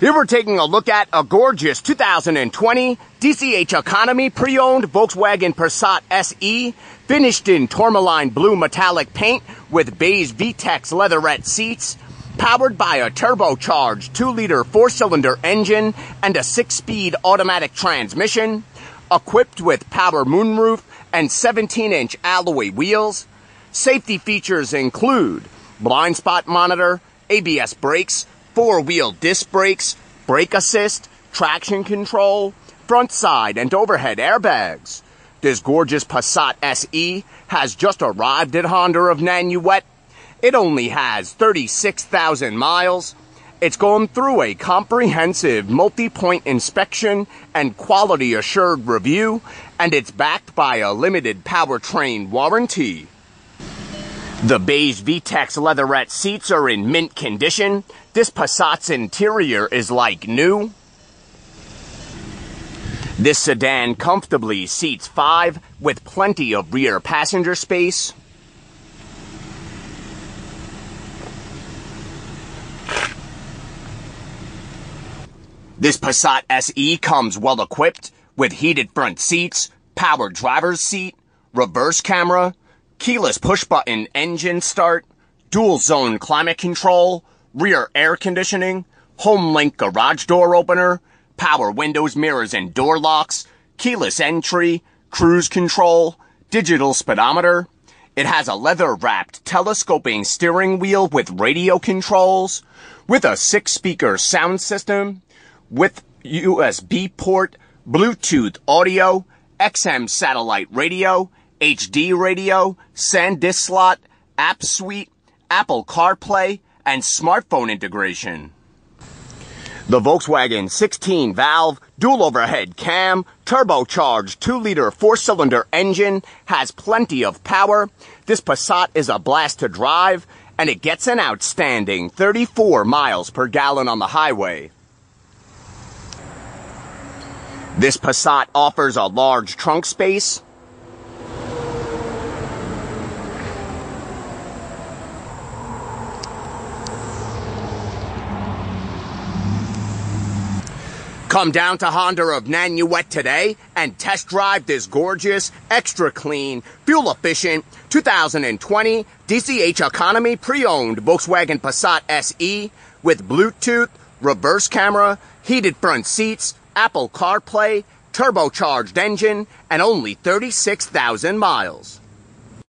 Here we're taking a look at a gorgeous 2020 DCH Economy pre-owned Volkswagen Passat SE, finished in tourmaline blue metallic paint with beige V-Tex leatherette seats, powered by a turbocharged 2-liter 4-cylinder engine and a 6-speed automatic transmission, equipped with power moonroof and 17-inch alloy wheels. Safety features include blind spot monitor, ABS brakes, four-wheel disc brakes, brake assist, traction control, front side and overhead airbags. This gorgeous Passat SE has just arrived at Honda of Nanuet. It only has 36,000 miles. It's gone through a comprehensive multi-point inspection and quality assured review, and it's backed by a limited powertrain warranty. The beige V-Tex leatherette seats are in mint condition. This Passat's interior is like new. This sedan comfortably seats five with plenty of rear passenger space. This Passat SE comes well equipped with heated front seats, power driver's seat, reverse camera, keyless push button engine start, dual zone climate control, rear air conditioning, HomeLink garage door opener, power windows, mirrors, and door locks, keyless entry, cruise control, digital speedometer. It has a leather wrapped telescoping steering wheel with radio controls, with a six speaker sound system, with USB port, Bluetooth audio, XM satellite radio, HD radio, SanDisk slot, App Suite, Apple CarPlay, and smartphone integration. The Volkswagen 16 valve, dual overhead cam, turbocharged 2 liter 4 cylinder engine has plenty of power. This Passat is a blast to drive and it gets an outstanding 34 miles per gallon on the highway. This Passat offers a large trunk space, Come down to Honda of Nanuet today and test drive this gorgeous, extra clean, fuel efficient 2020 DCH Economy pre-owned Volkswagen Passat SE with Bluetooth, reverse camera, heated front seats, Apple CarPlay, turbocharged engine, and only 36,000 miles.